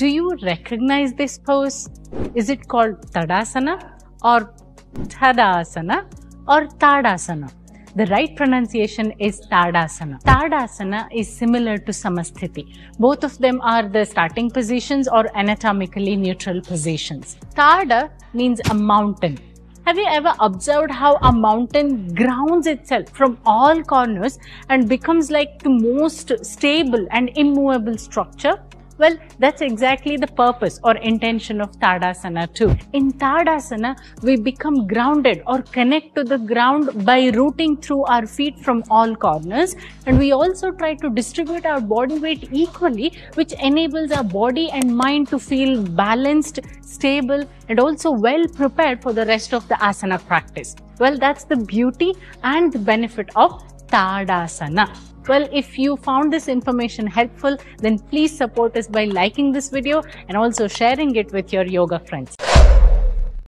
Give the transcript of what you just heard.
Do you recognize this pose? Is it called Tadasana or Tadasana or Tadasana? The right pronunciation is Tadasana. Tadasana is similar to Samasthiti. Both of them are the starting positions or anatomically neutral positions. Tada means a mountain. Have you ever observed how a mountain grounds itself from all corners and becomes like the most stable and immovable structure? Well, that's exactly the purpose or intention of Tadasana too. In Tadasana, we become grounded or connect to the ground by rooting through our feet from all corners and we also try to distribute our body weight equally which enables our body and mind to feel balanced, stable and also well prepared for the rest of the asana practice. Well, that's the beauty and the benefit of Tadasana. Well, if you found this information helpful, then please support us by liking this video and also sharing it with your yoga friends.